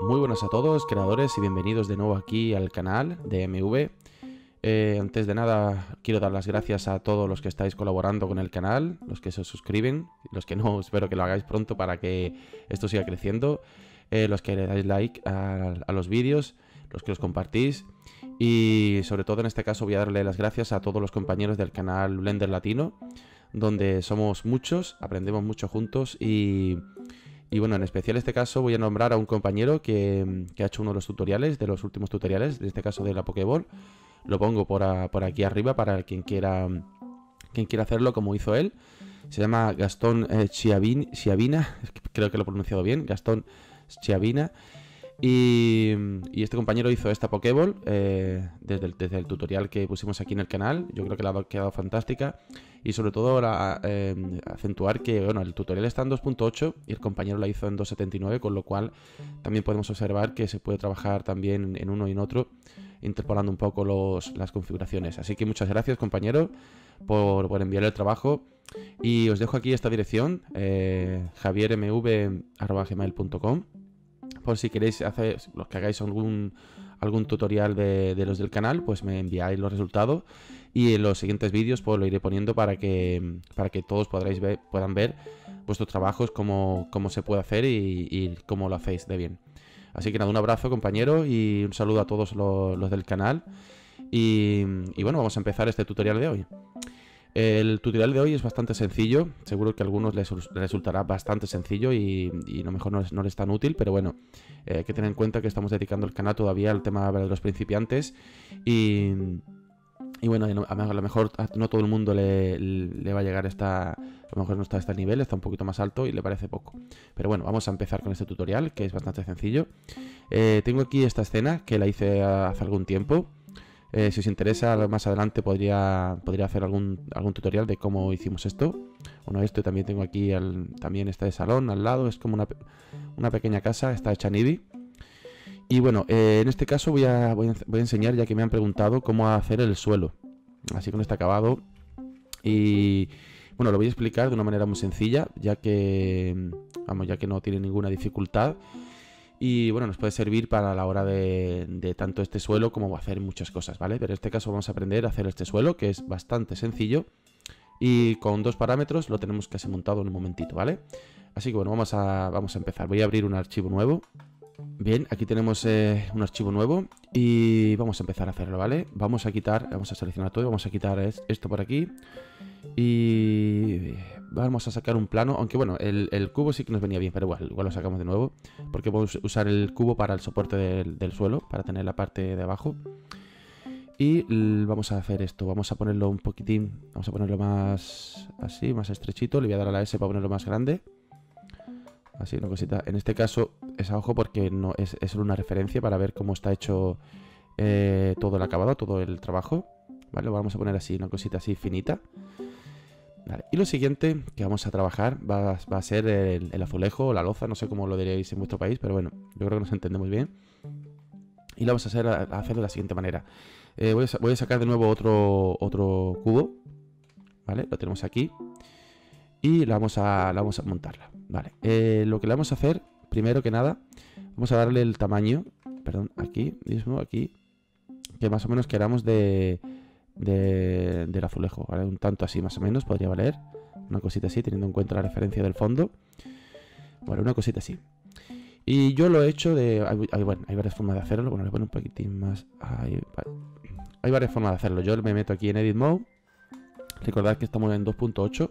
Muy buenas a todos, creadores, y bienvenidos de nuevo aquí al canal de MV. Eh, antes de nada, quiero dar las gracias a todos los que estáis colaborando con el canal, los que se suscriben, los que no, espero que lo hagáis pronto para que esto siga creciendo, eh, los que le dais like a, a los vídeos, los que los compartís y sobre todo en este caso voy a darle las gracias a todos los compañeros del canal Blender Latino, donde somos muchos, aprendemos mucho juntos y y bueno, en especial este caso voy a nombrar a un compañero que, ha hecho uno de los tutoriales, de los últimos tutoriales, en este caso de la Pokéball. Lo pongo por, aquí arriba para quien quiera, quien quiera hacerlo como hizo él. Se llama Gastón eh, Chiavina, creo que lo he pronunciado bien, Gastón Chiavina. Y, este compañero hizo esta Pokéball eh, desde, el, tutorial que pusimos aquí en el canal. Yo creo que le ha quedado fantástica. Y sobre todo ahora eh, acentuar que bueno, el tutorial está en 2.8 y el compañero la hizo en 2.79, con lo cual también podemos observar que se puede trabajar también en uno y en otro, interpolando un poco las configuraciones. Así que muchas gracias compañero por, por enviar el trabajo. Y os dejo aquí esta dirección, eh, javiermv.gmail.com por si queréis hacer, los que hagáis algún, algún tutorial de, los del canal, pues me enviáis los resultados y en los siguientes vídeos pues lo iré poniendo para que, para que todos podréis ver, puedan ver vuestros trabajos, cómo, cómo se puede hacer y, cómo lo hacéis de bien. Así que nada, un abrazo compañero y un saludo a todos los, los del canal. Y, y bueno, vamos a empezar este tutorial de hoy. El tutorial de hoy es bastante sencillo, seguro que a algunos les resultará bastante sencillo y, a lo mejor no es, no es, tan útil, pero bueno, eh, hay que tener en cuenta que estamos dedicando el canal todavía al tema de los principiantes y, bueno, a lo mejor no todo el mundo le, va a llegar esta, a lo mejor no está a este nivel, está un poquito más alto y le parece poco. Pero bueno, vamos a empezar con este tutorial que es bastante sencillo. Eh, tengo aquí esta escena que la hice hace algún tiempo. Eh, si os interesa, más adelante podría, podría hacer algún, algún tutorial de cómo hicimos esto. Bueno, esto también tengo aquí, también está de salón al lado, es como una, pequeña casa, está hecha en Eevee. Y bueno, eh, en este caso voy a, voy, a, enseñar, ya que me han preguntado, cómo hacer el suelo. Así con este acabado. Y bueno, lo voy a explicar de una manera muy sencilla, ya que, vamos, ya que no tiene ninguna dificultad. Y bueno, nos puede servir para la hora de, tanto este suelo como hacer muchas cosas, ¿vale? Pero en este caso vamos a aprender a hacer este suelo, que es bastante sencillo. Y con dos parámetros lo tenemos casi montado en un momentito, ¿vale? Así que bueno, vamos a, vamos a empezar. Voy a abrir un archivo nuevo. Bien, aquí tenemos eh, un archivo nuevo y vamos a empezar a hacerlo, ¿vale? Vamos a quitar, vamos a seleccionar todo, vamos a quitar esto por aquí y vamos a sacar un plano, aunque bueno, el, cubo sí que nos venía bien, pero igual, igual lo sacamos de nuevo, porque podemos usar el cubo para el soporte del, suelo, para tener la parte de abajo. Y vamos a hacer esto, vamos a ponerlo un poquitín, vamos a ponerlo más así, más estrechito, le voy a dar a la S para ponerlo más grande. Así, una cosita. En este caso es ojo porque no es, solo una referencia para ver cómo está hecho eh, todo el acabado, todo el trabajo. Vale, lo vamos a poner así, una cosita así finita. Y lo siguiente que vamos a trabajar va, a ser el, azulejo o la loza, no sé cómo lo diréis en vuestro país, pero bueno, yo creo que nos entendemos bien. Y lo vamos a hacer, a hacer de la siguiente manera. Eh, voy, a, sacar de nuevo otro, otro cubo, ¿vale? Lo tenemos aquí. Y la vamos a, la vamos a montarla, ¿vale? Eh, lo que le vamos a hacer, primero que nada, vamos a darle el tamaño, perdón, aquí mismo, aquí, que más o menos queramos de del azulejo, ¿vale? Un tanto así más o menos podría valer. Una cosita así, teniendo en cuenta la referencia del fondo. Bueno, una cosita así. Y yo lo he hecho de... Hay, bueno, hay varias formas de hacerlo. Bueno, le pongo un poquitín más... Hay, hay varias formas de hacerlo. Yo me meto aquí en Edit Mode. Recordad que estamos en 2.8.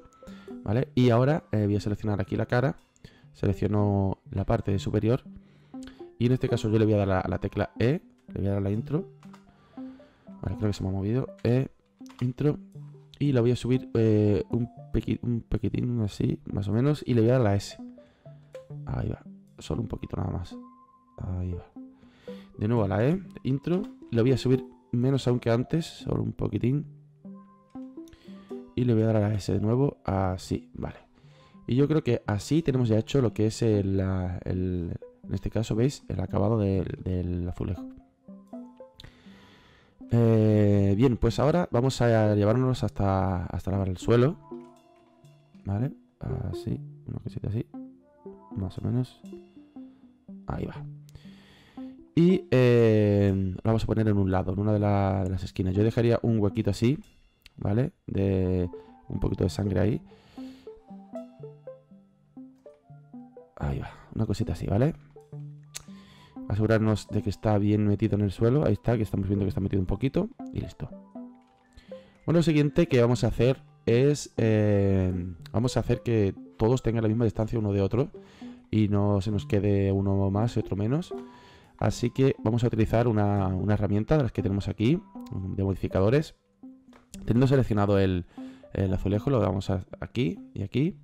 ¿Vale? Y ahora eh, voy a seleccionar aquí la cara. Selecciono la parte superior. Y en este caso yo le voy a dar a la tecla E. Le voy a dar la intro creo que se me ha movido. Eh, intro. Y la voy a subir eh, un, un pequitín así, más o menos. Y le voy a dar la S. Ahí va. Solo un poquito nada más. Ahí va. De nuevo a la E. Intro. La voy a subir menos aún que antes. Solo un poquitín. Y le voy a dar a la S de nuevo. Así. Vale. Y yo creo que así tenemos ya hecho lo que es el, en este caso, ¿veis? El acabado del azulejo. Eh, bien, pues ahora vamos a llevarnos hasta, hasta lavar el suelo. ¿Vale? Así, una cosita así. Más o menos. Ahí va. Y eh, lo vamos a poner en un lado, en una de, de, las esquinas. Yo dejaría un huequito así, ¿vale? De un poquito de sangre ahí. Ahí va, una cosita así, ¿vale? Asegurarnos de que está bien metido en el suelo. Ahí está, que estamos viendo que está metido un poquito. Y listo. Bueno, lo siguiente que vamos a hacer es... Eh, vamos a hacer que todos tengan la misma distancia uno de otro. Y no se nos quede uno más y otro menos. Así que vamos a utilizar una, herramienta de las que tenemos aquí. De modificadores. Teniendo seleccionado el, azulejo, lo damos aquí y aquí.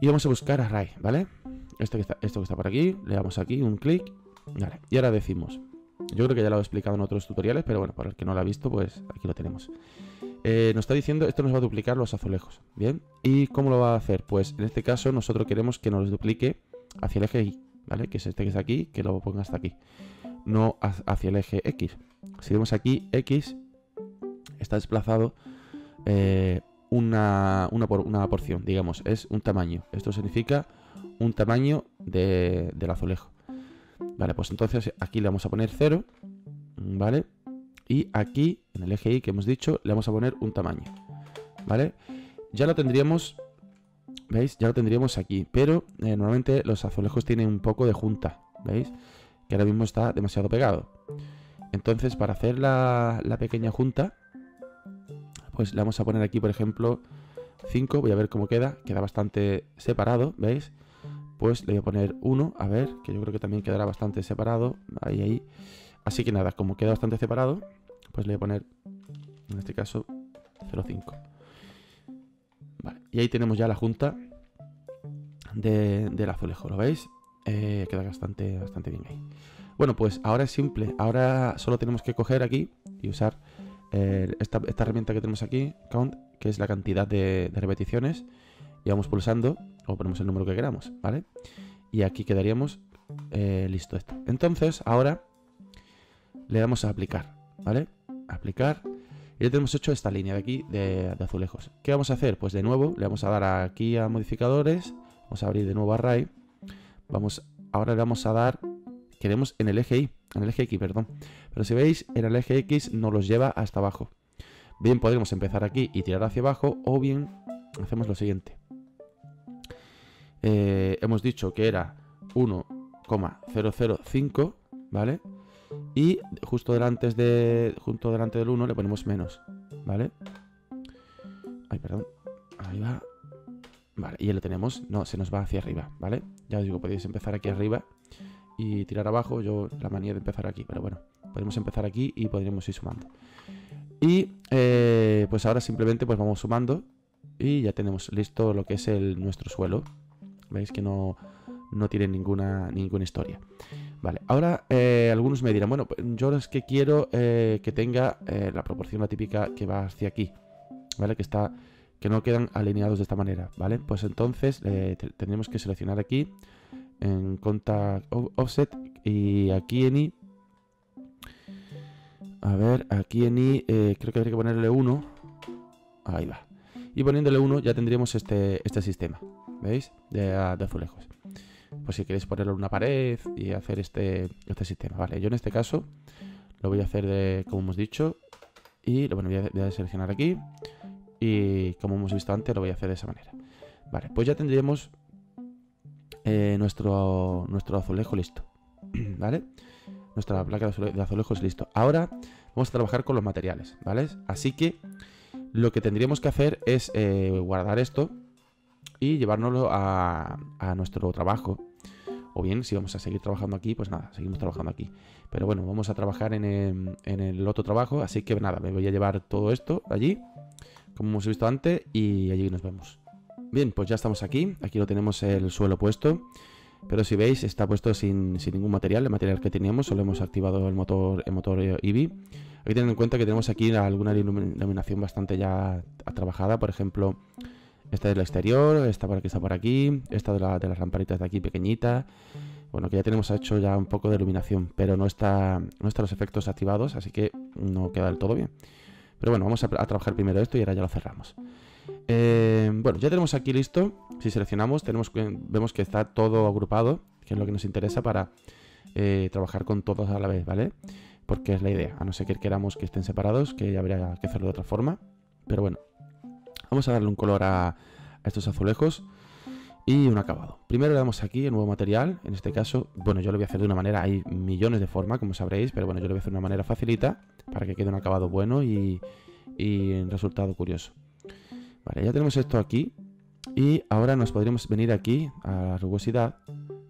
Y vamos a buscar array, ¿vale? Esto que, está, esto que está por aquí, le damos aquí un clic. Vale, y ahora decimos yo creo que ya lo he explicado en otros tutoriales, pero bueno, para el que no lo ha visto, pues aquí lo tenemos. Eh, nos está diciendo, esto nos va a duplicar los azulejos, ¿bien? ¿Y cómo lo va a hacer? Pues en este caso nosotros queremos que nos duplique hacia el eje Y, ¿vale? Que es este que está aquí, que lo ponga hasta aquí. No hacia el eje X. Si vemos aquí, X está desplazado eh, una, por, una porción, digamos, es un tamaño. Esto significa un tamaño del azulejo. Vale, pues entonces aquí le vamos a poner 0, ¿vale? Y aquí, en el eje Y que hemos dicho, le vamos a poner un tamaño, ¿vale? Ya lo tendríamos, ¿veis? Ya lo tendríamos aquí, pero eh, normalmente los azulejos tienen un poco de junta, ¿veis? Que ahora mismo está demasiado pegado. Entonces, para hacer la, la pequeña junta, pues le vamos a poner aquí, por ejemplo, 5, voy a ver cómo queda, queda bastante separado, ¿veis? pues le voy a poner 1, a ver, que yo creo que también quedará bastante separado, ahí, ahí. Así que nada, como queda bastante separado, pues le voy a poner, en este caso, 0,5. Vale, y ahí tenemos ya la junta del azulejo, ¿lo veis? Eh, queda bastante, bastante bien ahí. Bueno, pues ahora es simple, ahora solo tenemos que coger aquí y usar esta, herramienta que tenemos aquí, count, que es la cantidad de repeticiones, y vamos pulsando o ponemos el número que queramos, ¿vale? Y aquí quedaríamos eh, listo esto. Entonces, ahora le damos a aplicar, ¿vale? Aplicar. Y ya tenemos hecho esta línea de aquí de, azulejos. ¿Qué vamos a hacer? Pues de nuevo le vamos a dar aquí a modificadores. Vamos a abrir de nuevo array. Vamos, ahora le vamos a dar, queremos en el eje Y, en el eje X, perdón. Pero si veis, en el eje X nos los lleva hasta abajo. Bien, podemos empezar aquí y tirar hacia abajo o bien hacemos lo siguiente. Eh, hemos dicho que era 1,005, ¿vale? Y justo delante, de, justo delante del 1 le ponemos menos, ¿vale? Ay, perdón. Ahí va. Vale, y ya lo tenemos. No, se nos va hacia arriba, ¿vale? Ya os digo, podéis empezar aquí arriba y tirar abajo. Yo la manía de empezar aquí, pero bueno, podemos empezar aquí y podríamos ir sumando. Y eh, pues ahora simplemente pues vamos sumando y ya tenemos listo lo que es el, nuestro suelo. Veis que no, tiene ninguna, ninguna historia. Vale, ahora eh, algunos me dirán, bueno, pues, yo es que quiero eh, que tenga la proporción la típica que va hacia aquí, ¿vale? Que está, que no quedan alineados de esta manera, ¿vale? Pues entonces tendremos que seleccionar aquí en Contact Offset y aquí en I, a ver, aquí en I creo que habría que ponerle 1, ahí va. Y poniéndole 1 ya tendríamos este, este sistema, ¿veis? De, azulejos. Pues si queréis ponerlo en una pared y hacer este, este sistema, ¿vale? Yo en este caso lo voy a hacer de, como hemos dicho, y lo voy a, seleccionar aquí. Y como hemos visto antes, lo voy a hacer de esa manera. Vale, pues ya tendríamos eh, nuestro, nuestro azulejo listo. ¿Vale? Nuestra placa de azulejos listo. Ahora vamos a trabajar con los materiales, ¿vale? Así que lo que tendríamos que hacer es eh, guardar esto y llevárnoslo a, nuestro trabajo. O bien, si vamos a seguir trabajando aquí, pues nada, seguimos trabajando aquí. Pero bueno, vamos a trabajar en el, otro trabajo, así que nada, me voy a llevar todo esto allí, como hemos visto antes, y allí nos vemos. Bien, pues ya estamos aquí, aquí lo tenemos el suelo puesto. Pero si veis, está puesto sin, ningún material, el material que teníamos, solo hemos activado el motor, el motor EV. Hay que tener en cuenta que tenemos aquí alguna iluminación bastante ya trabajada, por ejemplo, esta del exterior, esta por aquí está por aquí, esta de, la, de las lamparitas de aquí pequeñita. Bueno, que ya tenemos hecho ya un poco de iluminación, pero no está no están los efectos activados, así que no queda del todo bien. Pero bueno, vamos a, trabajar primero esto y ahora ya lo cerramos. Eh, bueno, ya tenemos aquí listo. Si seleccionamos, vemos que está todo agrupado, que es lo que nos interesa para eh, trabajar con todos a la vez, ¿vale? Porque es la idea, a no ser que queramos que estén separados, que ya habría que hacerlo de otra forma. Pero bueno, vamos a darle un color a, a estos azulejos y un acabado. Primero le damos aquí el nuevo material, en este caso, bueno, yo lo voy a hacer de una manera, hay millones de formas, como sabréis, pero bueno, yo lo voy a hacer de una manera facilita para que quede un acabado bueno y, un resultado curioso. Vale, ya tenemos esto aquí y ahora nos podríamos venir aquí a la rugosidad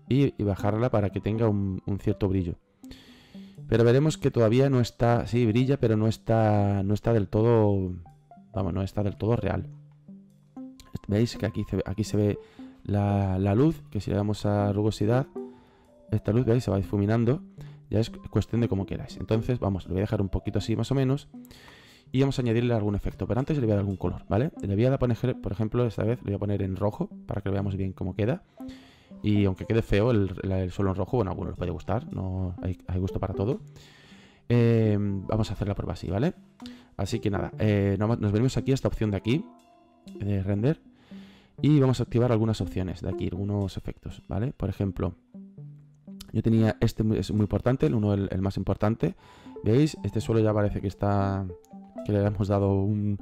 y, bajarla para que tenga un, cierto brillo. Pero veremos que todavía no está, sí, brilla, pero no está, no está del todo, vamos, no está del todo real. ¿Veis que aquí, aquí se ve la, luz, que si le damos a rugosidad, esta luz, veis, se va difuminando. Ya es cuestión de cómo queráis. Entonces, vamos, lo voy a dejar un poquito así más o menos. Y vamos a añadirle algún efecto. Pero antes le voy a dar algún color, ¿vale? Le voy a poner, por ejemplo, esta vez le voy a poner en rojo para que lo veamos bien cómo queda. Y aunque quede feo el, suelo en rojo, bueno, a algunos les puede gustar, no hay, gusto para todo. Eh, vamos a hacer la prueba así, ¿vale? Así que nada, eh, nos venimos aquí a esta opción de aquí, de render. Y vamos a activar algunas opciones de aquí, algunos efectos, ¿vale? Por ejemplo, yo tenía este, es muy importante, el uno el, más importante. ¿Veis? Este suelo ya parece que está, que le hemos dado un,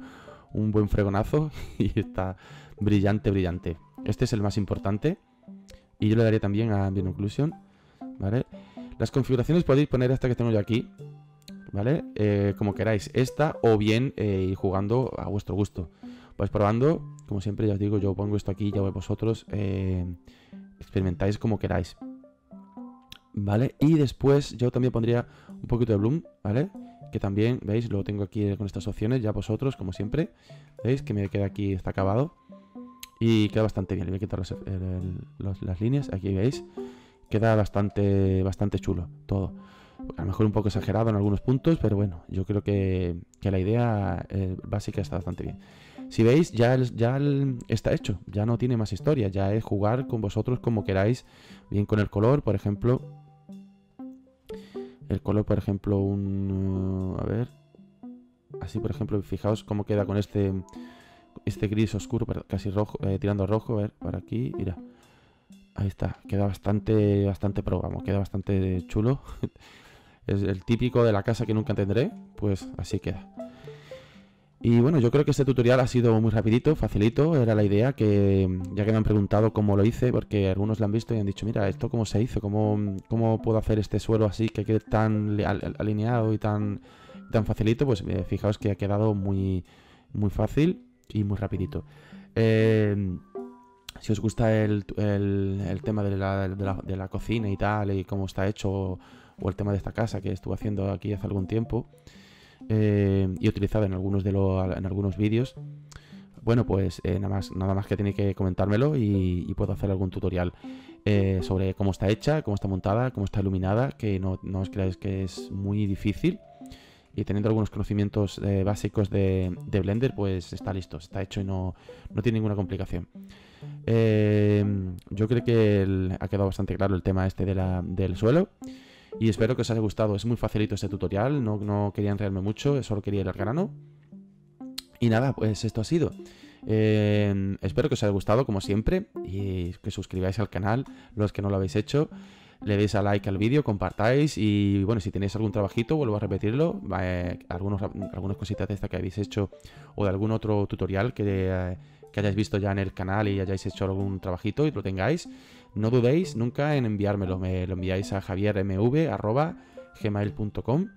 un buen fregonazo y está brillante, brillante. Este es el más importante. Y yo le daría también a Ambient Occlusion, ¿vale? Las configuraciones podéis poner esta que tengo yo aquí, ¿vale? Eh, como queráis, esta o bien eh, ir jugando a vuestro gusto. Vais probando, como siempre ya os digo, yo pongo esto aquí, ya vosotros eh, experimentáis como queráis. ¿Vale? Y después yo también pondría un poquito de bloom, ¿vale? Que también, ¿veis? Lo tengo aquí con estas opciones, ya vosotros, como siempre. ¿Veis? Que me queda aquí, está acabado. Y queda bastante bien. Le voy a quitar las líneas, aquí veis. Queda bastante, bastante chulo todo. A lo mejor un poco exagerado en algunos puntos, pero bueno, yo creo que, la idea eh, básica está bastante bien. Si veis, ya, ya está hecho, ya no tiene más historia, ya es jugar con vosotros como queráis, bien con el color, por ejemplo. El color, por ejemplo, un... a ver. Así, por ejemplo, fijaos cómo queda con este este gris oscuro, casi rojo, eh, tirando a rojo, a ver, para aquí, mira. Ahí está, queda bastante, bastante pro, vamos, queda bastante chulo. es el típico de la casa que nunca tendré, pues así queda. Y bueno, yo creo que este tutorial ha sido muy rapidito, facilito, era la idea que ya que me han preguntado cómo lo hice, porque algunos lo han visto y han dicho, mira, esto cómo se hizo, cómo, cómo puedo hacer este suelo así que quede tan alineado y tan, tan facilito, pues eh, fijaos que ha quedado muy, muy fácil y muy rapidito. Em, si os gusta el, tema de la, de la, cocina y tal, y cómo está hecho, o el tema de esta casa que estuve haciendo aquí hace algún tiempo, eh, y utilizado en algunos de en algunos vídeos. Bueno, pues eh, nada, más, nada más que tiene que comentármelo y, puedo hacer algún tutorial eh, sobre cómo está hecha, cómo está montada, cómo está iluminada, que no, os creáis que es muy difícil. Y teniendo algunos conocimientos básicos de, Blender, pues está listo, está hecho y no, no tiene ninguna complicación. yo creo que ha quedado bastante claro el tema este de la, del suelo. Y espero que os haya gustado. Es muy facilito este tutorial, no, quería enredarme mucho, solo quería ir al grano. Y nada, pues esto ha sido. Eh, espero que os haya gustado, como siempre, y que suscribáis al canal, los que no lo habéis hecho. Le deis a like al vídeo, compartáis y bueno, si tenéis algún trabajito, vuelvo a repetirlo, eh, algunos, algunas cositas de esta que habéis hecho o de algún otro tutorial que, eh, que hayáis visto ya en el canal y hayáis hecho algún trabajito y lo tengáis, no dudéis nunca en enviármelo. Me lo enviáis a javiermv.gmail.com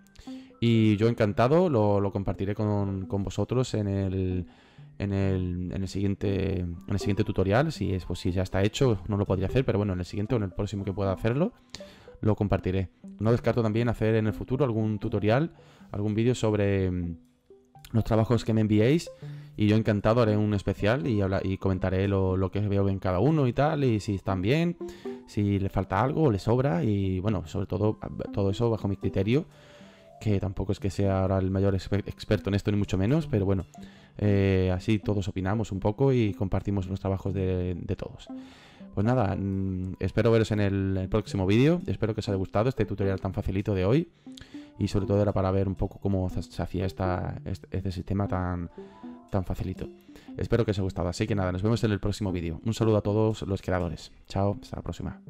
y yo encantado lo, compartiré con, vosotros en el, en el, en el, siguiente, en el siguiente tutorial. Si, es, pues, si ya está hecho, no lo podría hacer, pero bueno, en el siguiente o en el próximo que pueda hacerlo, lo compartiré. No descarto también hacer en el futuro algún tutorial, algún vídeo sobre los trabajos que me enviéis y yo encantado haré un especial y, y comentaré lo, que veo en cada uno y tal, y si están bien, si le falta algo o le sobra, y bueno, sobre todo todo eso bajo mi criterio, que tampoco es que sea ahora el mayor experto en esto, ni mucho menos, pero bueno, eh, así todos opinamos un poco y compartimos los trabajos de, todos. Pues nada, mm, espero veros en el, próximo vídeo, espero que os haya gustado este tutorial tan facilito de hoy y sobre todo era para ver un poco cómo se hacía este, este sistema tan, tan facilito. Espero que os haya gustado. Así que nada, nos vemos en el próximo vídeo. Un saludo a todos los creadores. Chao, hasta la próxima.